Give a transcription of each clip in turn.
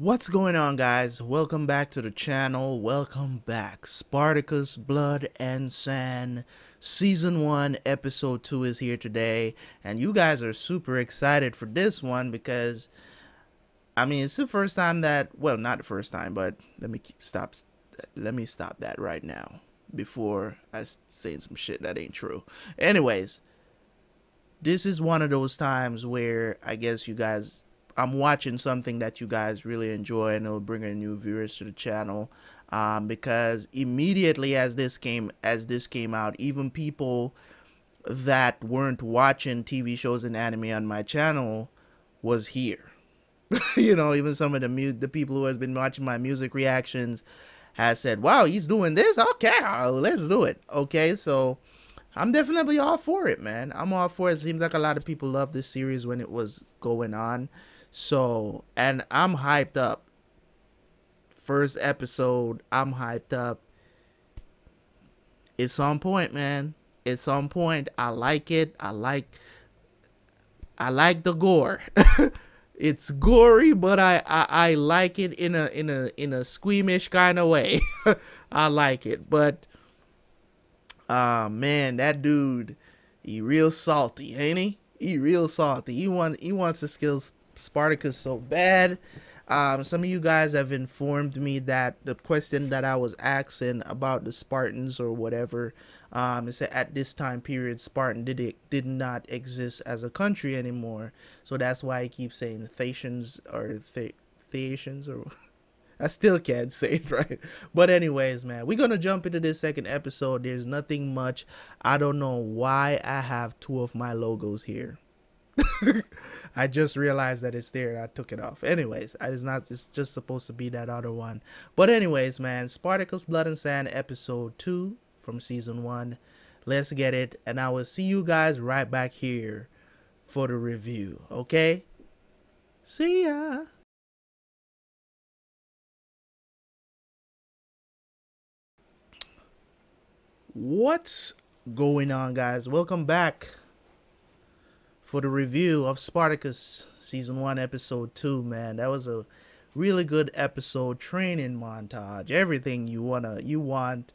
What's going on guys? Welcome back to the channel. Welcome back. Spartacus Blood and Sand Season 1 Episode 2 is here today. And you guys are super excited for this one because I mean it's the first time that well not the first time but let me stop let me stop that right now before I say some shit that ain't true. Anyways, this is one of those times where I guess you guys I'm watching something that you guys really enjoy and it'll bring in new viewers to the channel. Um, because immediately as this came as this came out, even people that weren't watching TV shows and anime on my channel was here. you know, even some of the mu- the people who has been watching my music reactions has said, "Wow, he's doing this. Okay, let's do it." Okay, so I'm definitely all for it, man. I'm all for it. it. Seems like a lot of people loved this series when it was going on. So, and I'm hyped up. First episode, I'm hyped up. It's on point, man. It's on point. I like it. I like I like the gore. it's gory, but I, I, I like it in a in a in a squeamish kind of way. I like it, but uh, man, that dude, he real salty, ain't he? He real salty. He want he wants the skills Spartacus so bad. Um, some of you guys have informed me that the question that I was asking about the Spartans or whatever um, is that at this time period, Spartan did it did not exist as a country anymore. So that's why I keep saying the Thasians or Th- Thasians or I still can't say it right. But anyways, man, we're gonna jump into this second episode. There's nothing much. I don't know why I have two of my logos here. I just realized that it's there. I took it off. Anyways, it's not. It's just supposed to be that other one. But anyways, man, Spartacus Blood and Sand episode two from season one. Let's get it, and I will see you guys right back here for the review. Okay? See ya. What's going on, guys? Welcome back for the review of Spartacus season 1 episode 2 man. That was a really good episode training montage everything you wanna you want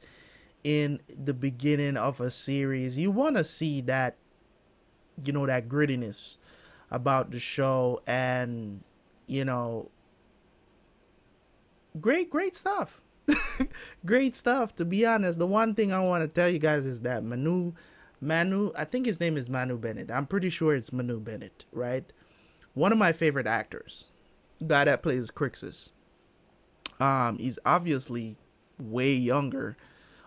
in the beginning of a series. You want to see that you know that grittiness about the show and you know great great stuff. Great stuff to be honest. The one thing i want to tell you guys is that manu Manu, I think his name is Manu Bennett. I'm pretty sure it's Manu Bennett, right? One of my favorite actors. Guy that plays Crixus. Um, he's obviously way younger,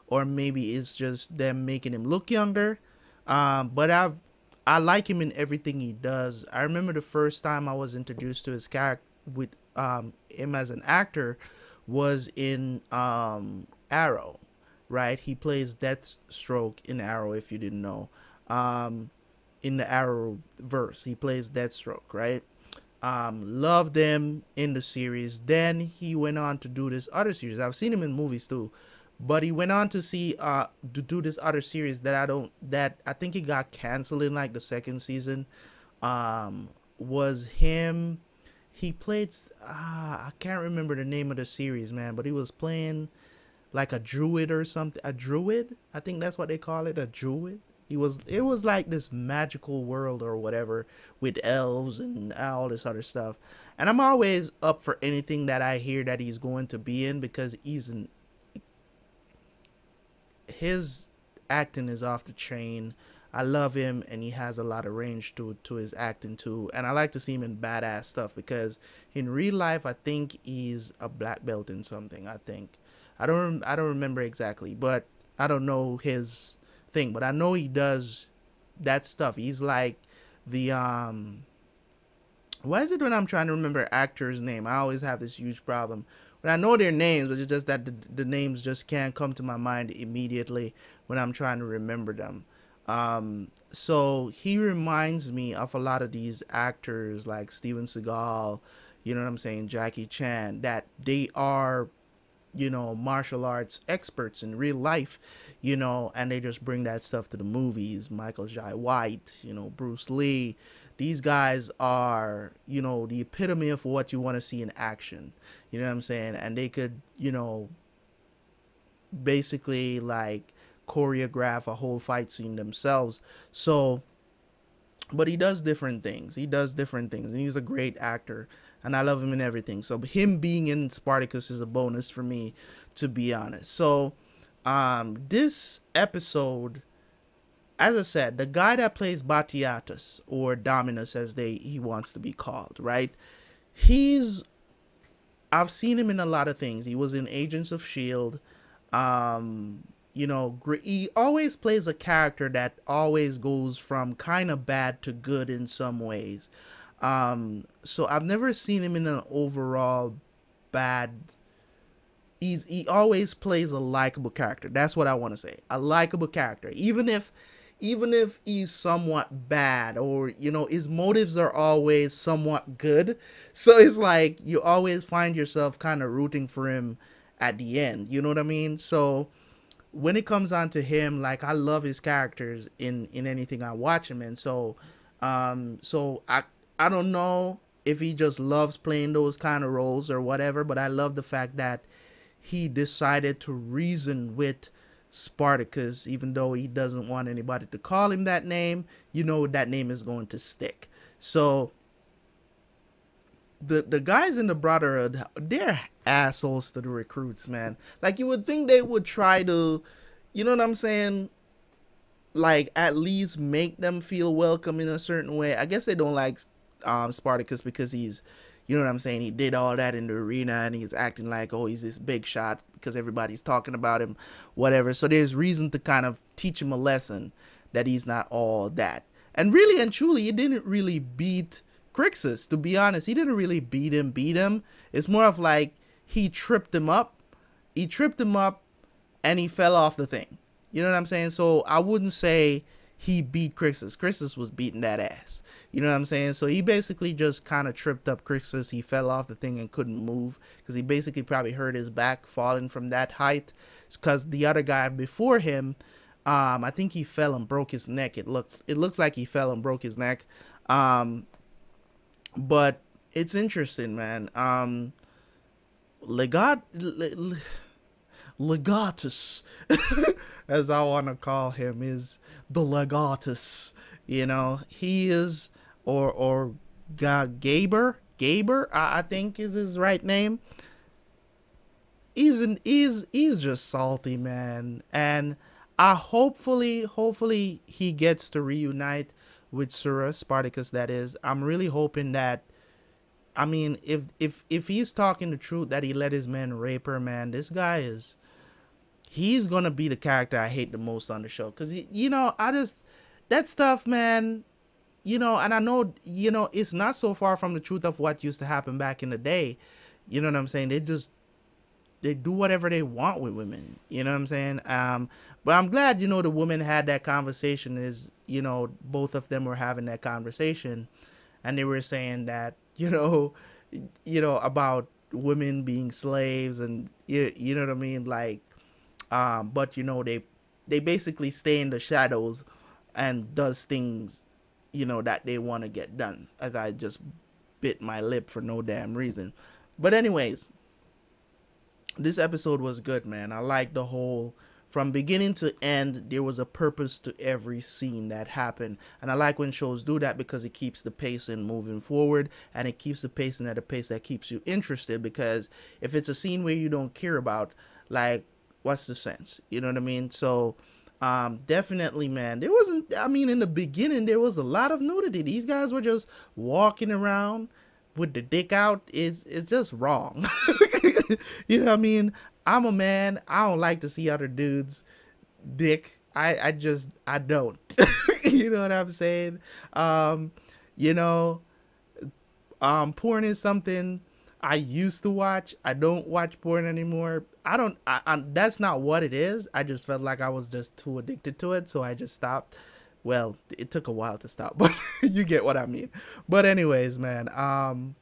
or maybe it's just them making him look younger. Um, but I've I like him in everything he does. I remember the first time I was introduced to his character with um him as an actor was in um Arrow right? He plays Deathstroke in Arrow, if you didn't know. Um, in the Arrow verse, he plays Deathstroke, right? Um, loved him in the series. Then he went on to do this other series. I've seen him in movies too, but he went on to see uh to do this other series that I don't that I think he got canceled in like the second season. Um, was him. He played. Uh, I can't remember the name of the series, man, but he was playing like a druid or something. A druid, I think that's what they call it, a druid. He was. It was like this magical world or whatever with elves and all this other stuff. And I'm always up for anything that I hear that he's going to be in because he's in. His acting is off the chain. I love him and he has a lot of range to to his acting too. And I like to see him in badass stuff because in real life I think he's a black belt in something. I think I don't I don't remember exactly, but I don't know his thing, but I know he does that stuff. He's like the um why is it when I'm trying to remember actors' name? I always have this huge problem. When I know their names, but it's just that the, the names just can't come to my mind immediately when I'm trying to remember them. Um, so he reminds me of a lot of these actors like Steven Seagal, you know what I'm saying, Jackie Chan, that they are you know, martial arts experts in real life, you know, and they just bring that stuff to the movies. Michael Jai White, you know, Bruce Lee. these guys are, you know, the epitome of what you want to see in action. You know what I'm saying? And they could, you know, basically like choreograph a whole fight scene themselves. So, but he does different things. He does different things, and he's a great actor, and I love him in everything. So him being in Spartacus is a bonus for me, to be honest. So, um, this episode, as I said, the guy that plays Batiatus or Dominus, as they he wants to be called, right? He's I've seen him in a lot of things. He was in Agents of Shield. Um, you know, he always plays a character that always goes from kind of bad to good in some ways. Um, so I've never seen him in an overall bad. He's he always plays a likable character. That's what I want to say. A likable character, even if even if he's somewhat bad or you know his motives are always somewhat good so it's like you always find yourself kind of rooting for him at the end you know what i mean so when it comes on to him, like I love his characters in in anything I watch him in. So, um, so I I don't know if he just loves playing those kind of roles or whatever, but I love the fact that he decided to reason with Spartacus, even though he doesn't want anybody to call him that name. You know that name is going to stick. So the the guys in the brotherhood they're assholes to the recruits man. Like you would think they would try to you know what i'm saying? Like at least make them feel welcome in a certain way. I guess they don't like um spartacus because he's you know what i'm saying? He did all that in the arena and he's acting like oh he's this big shot because everybody's talking about him whatever. So there's reason to kind of teach him a lesson that he's not all that. And really and truly he didn't really beat Crixus, to be honest, he didn't really beat him, beat him. It's more of like he tripped him up. He tripped him up and he fell off the thing. You know what I'm saying? So I wouldn't say he beat Crixus. Crixus was beating that ass. You know what I'm saying? So he basically just kind of tripped up Crixus. He fell off the thing and couldn't move because he basically probably hurt his back falling from that height. Because the other guy before him, um, I think he fell and broke his neck. It looks it looks like he fell and broke his neck. Um, but it's interesting, man. Um, legat legatus, as I want to call him, is the legatus. You know, he is or or Gaber Gaber, I, I think is his right name. He's an he's he's just salty, man, and I hopefully hopefully he gets to reunite with Sura Spartacus that is. I'm really hoping that I mean if if if he's talking the truth that he let his men rape her, man, this guy is he's gonna be the character I hate the most on the show. Cause you know, I just that stuff, man, you know, and I know, you know, it's not so far from the truth of what used to happen back in the day. You know what I'm saying? They just they do whatever they want with women. You know what I'm saying? Um, but I'm glad, you know, the woman had that conversation. Is you know, both of them were having that conversation, and they were saying that, you know, you know about women being slaves, and you you know what I mean, like, um, but you know they they basically stay in the shadows and does things, you know, that they want to get done. As I just bit my lip for no damn reason. But anyways, this episode was good, man. I like the whole from beginning to end there was a purpose to every scene that happened. And i like when shows do that because it keeps the pace pacing moving forward and it keeps the pacing at a pace that keeps you interested because if it's a scene where you don't care about like what's the sense? You know what i mean? So um definitely man there wasn't i mean in the beginning there was a lot of nudity. These guys were just walking around with the dick out. It's it's just wrong. You know what I mean? I'm a man. I don't like to see other dudes dick. I I just I don't. you know what I'm saying? Um, you know, um, porn is something I used to watch. I don't watch porn anymore. I don't. I, I, that's not what it is. I just felt like I was just too addicted to it, so I just stopped. Well, it took a while to stop, but you get what I mean. But anyways, man. Um,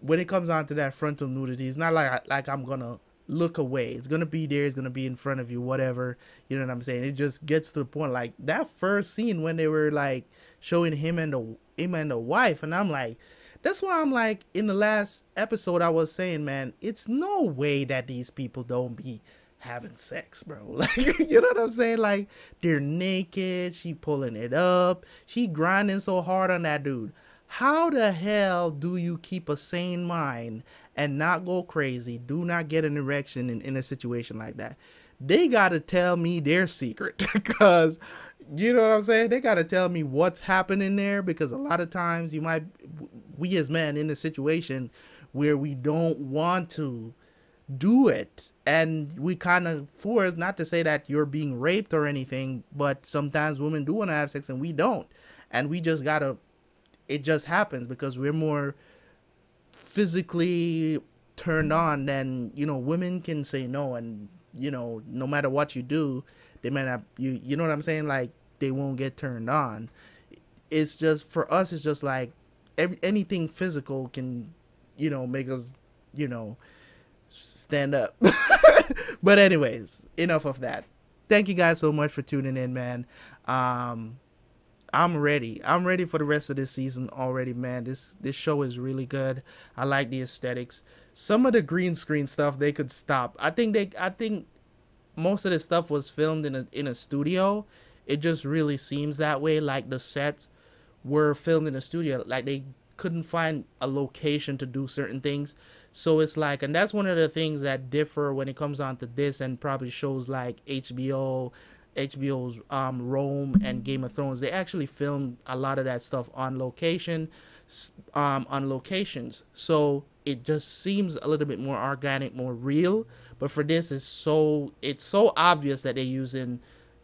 when it comes on to that frontal nudity, it's not like I, like I'm gonna look away. It's gonna be there. It's gonna be in front of you. Whatever. You know what I'm saying? It just gets to the point. Like that first scene when they were like showing him and the him and the wife, and I'm like, that's why I'm like in the last episode I was saying, man, it's no way that these people don't be having sex, bro. Like, you know what I'm saying? Like, they're naked, she pulling it up, she grinding so hard on that dude. How the hell do you keep a sane mind and not go crazy? Do not get an erection in, in a situation like that. They gotta tell me their secret because you know what I'm saying? They gotta tell me what's happening there because a lot of times you might we as men in a situation where we don't want to do it and we kind of force not to say that you're being raped or anything but sometimes women do want to have sex and we don't and we just gotta it just happens because we're more physically turned on then you know women can say no and you know no matter what you do they might not you you know what i'm saying like they won't get turned on it's just for us it's just like every anything physical can you know make us you know stand up. but anyways, enough of that. Thank you guys so much for tuning in, man. Um I'm ready. I'm ready for the rest of this season already, man. This this show is really good. I like the aesthetics. Some of the green screen stuff they could stop. I think they I think most of the stuff was filmed in a in a studio. It just really seems that way like the sets were filmed in a studio like they couldn't find a location to do certain things. So it's like, and that's one of the things that differ when it comes on to this and probably shows like HBO, HBO's um, Rome and Game of Thrones. They actually filmed a lot of that stuff on location, um, on locations. So it just seems a little bit more organic, more real. But for this, it's so it's so obvious that they're using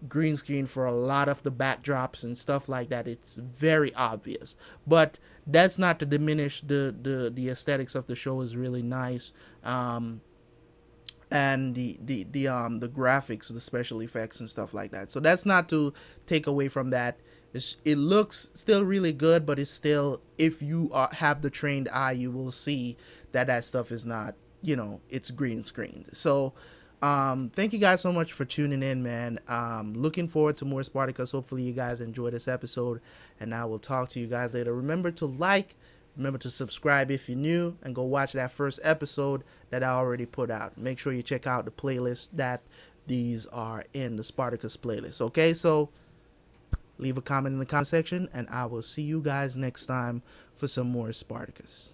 green screen for a lot of the backdrops and stuff like that. It's very obvious. But that's not to diminish the the the aesthetics of the show is really nice. Um and the the the um the graphics, the special effects and stuff like that. So that's not to take away from that. It's, it looks still really good, but it's still if you are, have the trained eye, you will see that that stuff is not you know it's green screened. So um, thank you guys so much for tuning in, man. Um, looking forward to more Spartacus. Hopefully, you guys enjoy this episode, and I will talk to you guys later. Remember to like, remember to subscribe if you're new, and go watch that first episode that I already put out. Make sure you check out the playlist that these are in the Spartacus playlist. Okay, so leave a comment in the comment section, and I will see you guys next time for some more Spartacus.